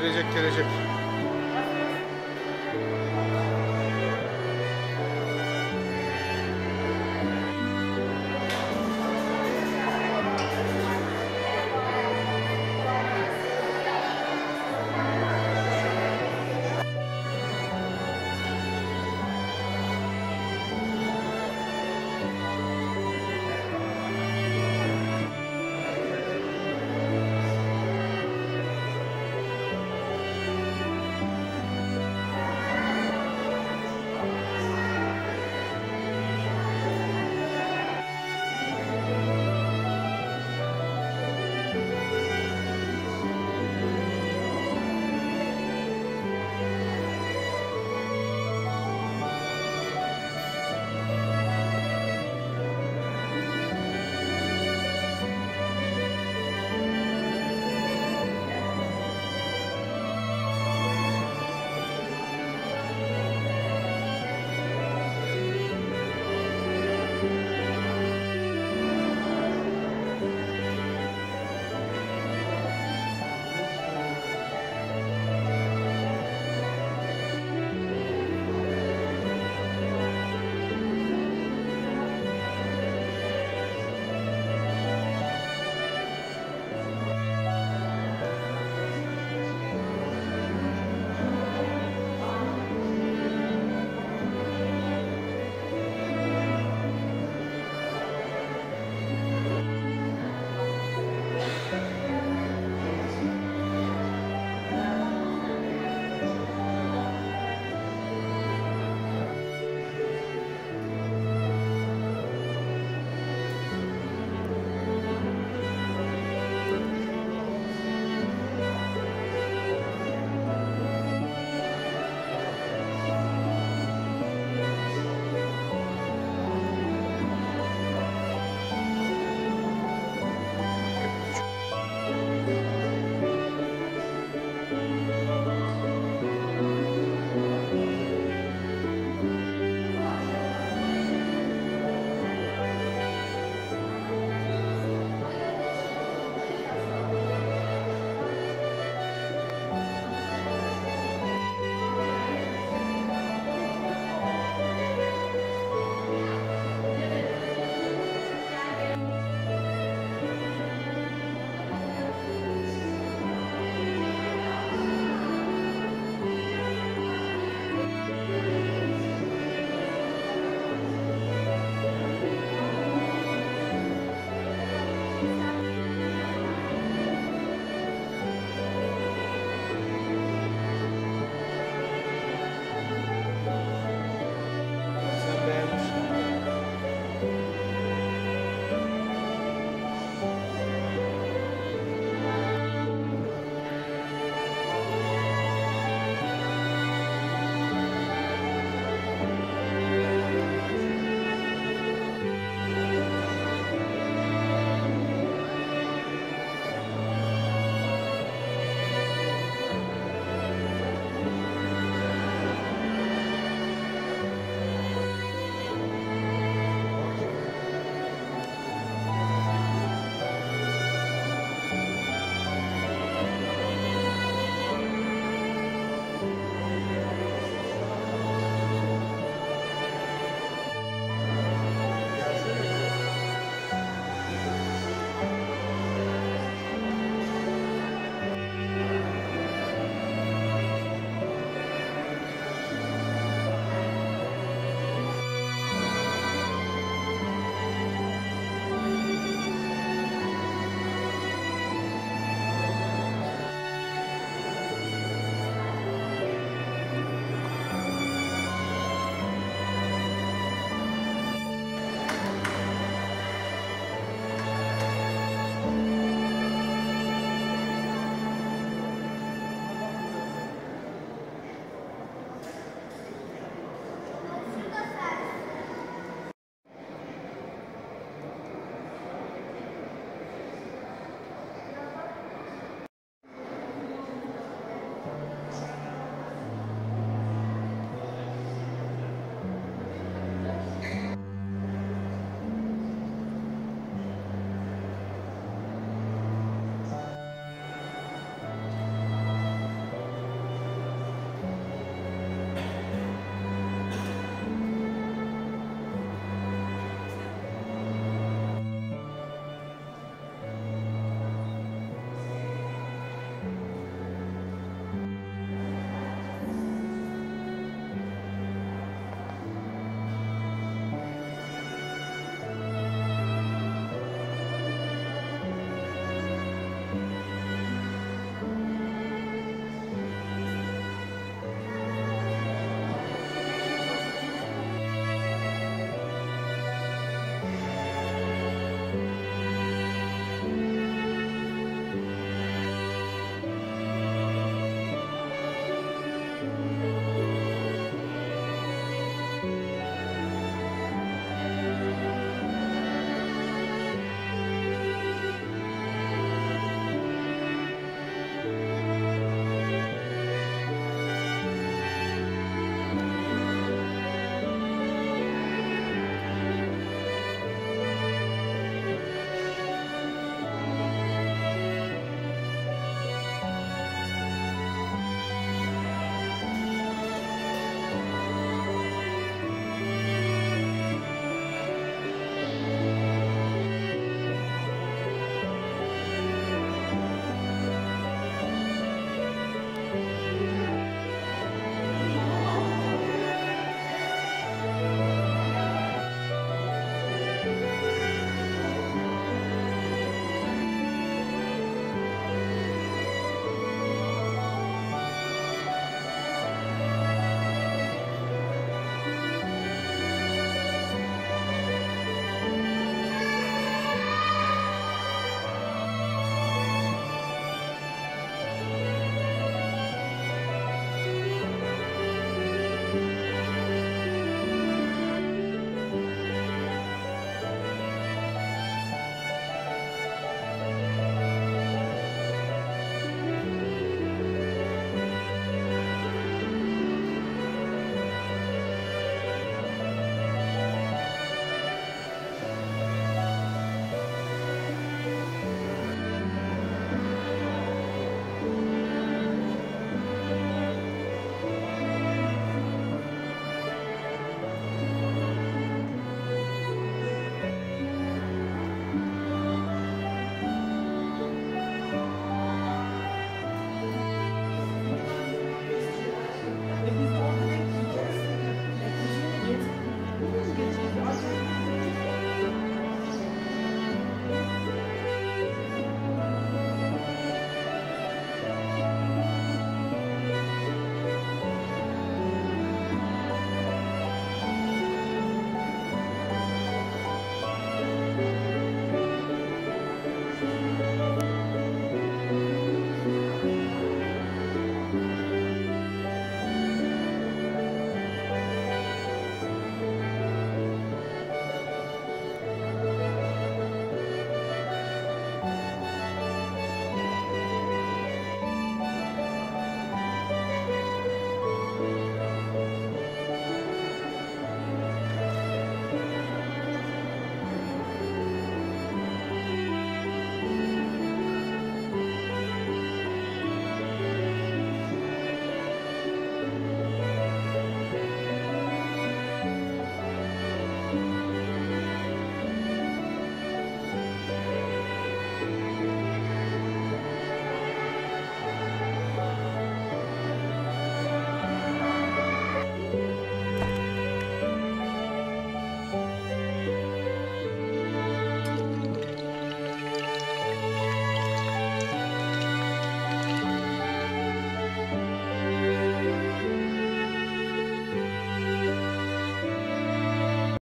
Gelecek gelecek.